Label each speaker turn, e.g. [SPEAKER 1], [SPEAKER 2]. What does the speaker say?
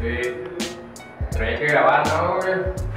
[SPEAKER 1] Sí. Pero hay que grabar, ¿no, güey?